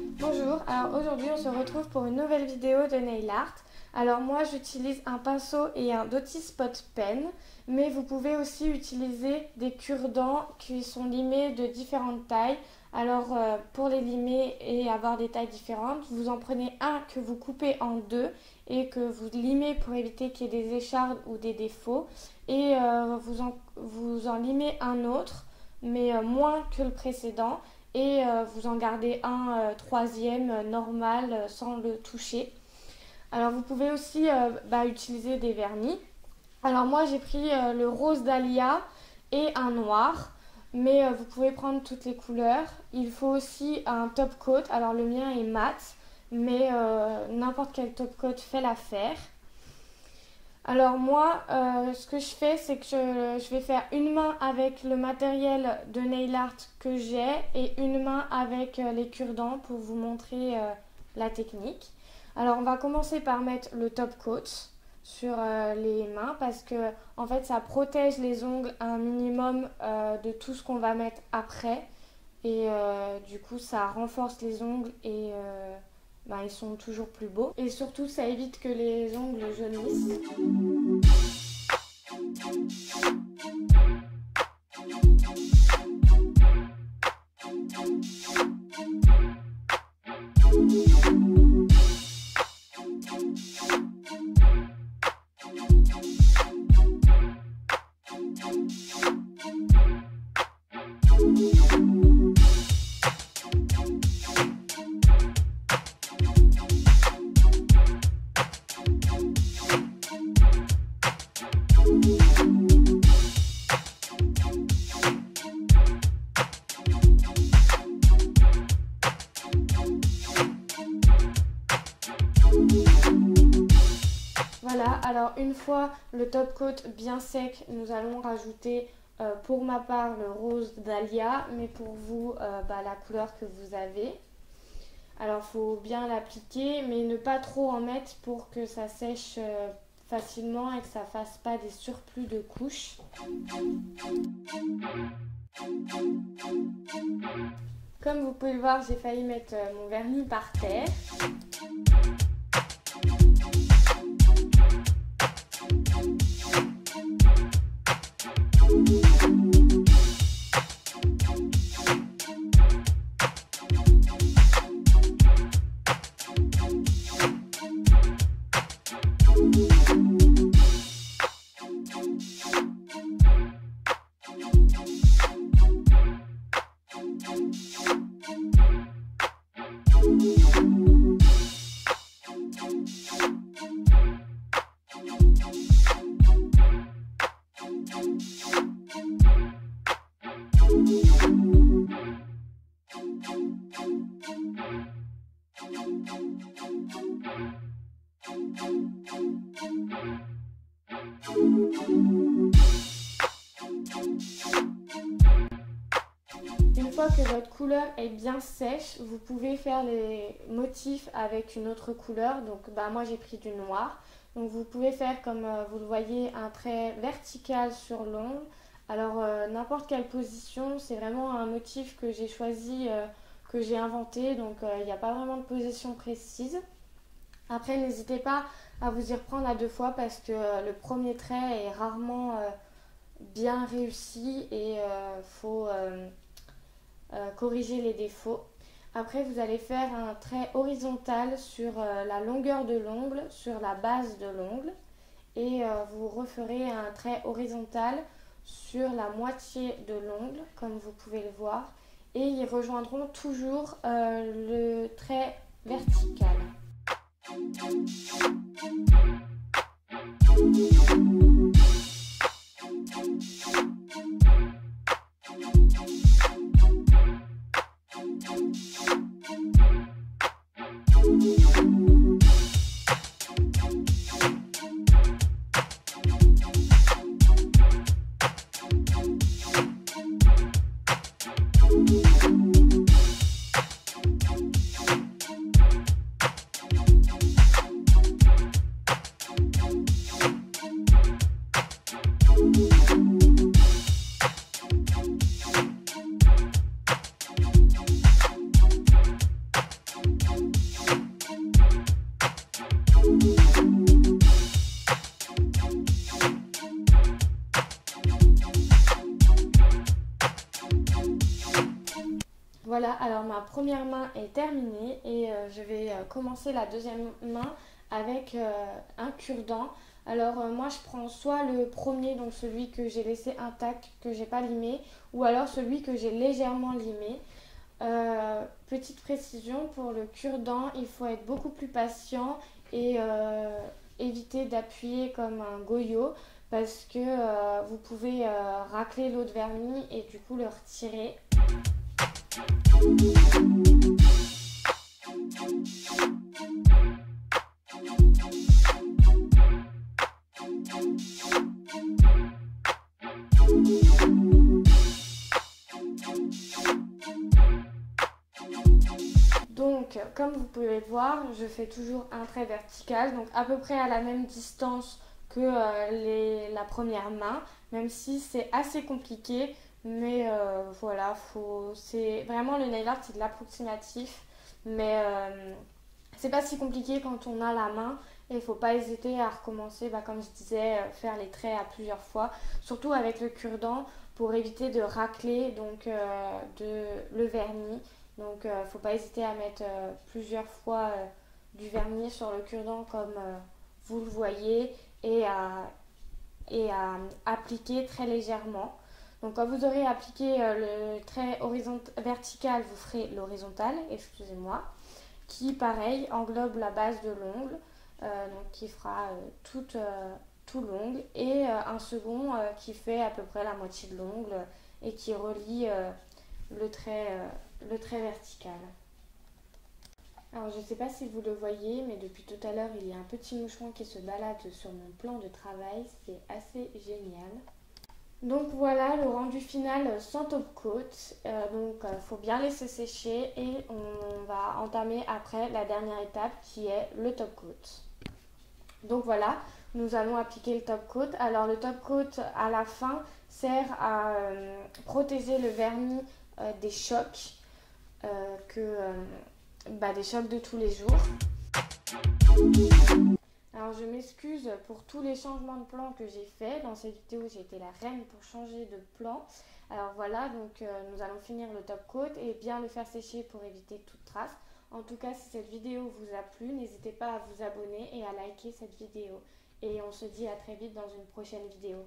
Bonjour, alors aujourd'hui on se retrouve pour une nouvelle vidéo de nail art. Alors moi j'utilise un pinceau et un Doty Spot Pen, mais vous pouvez aussi utiliser des cure-dents qui sont limés de différentes tailles. Alors euh, pour les limer et avoir des tailles différentes, vous en prenez un que vous coupez en deux et que vous limez pour éviter qu'il y ait des échardes ou des défauts. Et euh, vous, en, vous en limez un autre, mais euh, moins que le précédent. Et vous en gardez un troisième normal sans le toucher. Alors vous pouvez aussi bah, utiliser des vernis. Alors moi j'ai pris le rose dahlia et un noir mais euh, vous pouvez prendre toutes les couleurs. Il faut aussi un top coat. Alors le mien est mat, mais euh, n'importe quel top coat fait l'affaire. Alors moi, euh, ce que je fais, c'est que je, vais faire une main avec le matériel de nail art que j'ai et une main avec les cure-dents pour vous montrer la technique. Alors on va commencer par mettre le top coat sur euh, les mains parce que en fait ça protège les ongles un minimum euh, de tout ce qu'on va mettre après et euh, du coup ça renforce les ongles et bah, ils sont toujours plus beaux et surtout ça évite que les ongles jaunissent. Alors une fois le top coat bien sec, nous allons rajouter euh, pour ma part le rose dahlia, mais pour vous euh, bah, la couleur que vous avez. Alors faut bien l'appliquer, mais ne pas trop en mettre pour que ça sèche euh, facilement et que ça fasse pas des surplus de couches. Comme vous pouvez le voir, j'ai failli mettre mon vernis par terre. Bye. Une fois que votre couleur est bien sèche, vous pouvez faire les motifs avec une autre couleur. Donc bah, moi j'ai pris du noir. Donc vous pouvez faire comme euh, vous le voyez un trait vertical sur l'ongle. Alors euh, n'importe quelle position, c'est vraiment un motif que j'ai choisi, euh, que j'ai inventé. Donc il n'y a pas vraiment de position précise. Après n'hésitez pas à vous y reprendre à deux fois parce que le premier trait est rarement bien réussi et il faut corriger les défauts. Après, vous allez faire un trait horizontal sur euh, la longueur de l'ongle, sur la base de l'ongle. Et euh, vous referez un trait horizontal sur la moitié de l'ongle, comme vous pouvez le voir, et ils rejoindront toujours euh, le trait vertical. Voilà, alors ma première main est terminée et euh, je vais euh, commencer la deuxième main avec euh, un cure-dent. Alors moi je prends soit le premier, donc celui que j'ai laissé intact, que j'ai pas limé, ou alors celui que j'ai légèrement limé. petite précision, pour le cure-dent, il faut être beaucoup plus patient et éviter d'appuyer comme un goyot parce que vous pouvez racler l'eau de vernis et du coup le retirer. Donc, comme vous pouvez voir, je fais toujours un trait vertical, donc à peu près à la même distance que euh, la première main, même si c'est assez compliqué mais euh, voilà, c'est vraiment le nail art, c'est de l'approximatif. Mais euh, c'est pas si compliqué quand on a la main. Et il faut pas hésiter à recommencer, bah, comme je disais, euh, faire les traits à plusieurs fois. Surtout avec le cure-dent pour éviter de racler donc, le vernis. Donc il faut pas hésiter à mettre plusieurs fois du vernis sur le cure-dent comme vous le voyez et et à appliquer très légèrement. Donc quand vous aurez appliqué euh, le trait vertical, vous ferez l'horizontal, excusez-moi, qui pareil englobe la base de l'ongle, euh, donc qui fera euh, tout l'ongle, et un second qui fait à peu près la moitié de l'ongle et qui relie le, trait, le trait vertical. Alors je ne sais pas si vous le voyez, mais depuis tout à l'heure, il y a un petit moucheron qui se balade sur mon plan de travail. C'est assez génial. Donc voilà le rendu final sans top coat. Euh, donc il euh, faut bien laisser sécher et on va entamer après la dernière étape qui est le top coat. Donc voilà, nous allons appliquer le top coat. Alors le top coat à la fin sert à euh, protéger le vernis des chocs que bah, des chocs de tous les jours. Alors je m'excuse pour tous les changements de plan que j'ai fait. Dans cette vidéo, j'ai été la reine pour changer de plan. Alors voilà, donc euh, nous allons finir le top coat et bien le faire sécher pour éviter toute trace. En tout cas, si cette vidéo vous a plu, n'hésitez pas à vous abonner et à liker cette vidéo. Et on se dit à très vite dans une prochaine vidéo.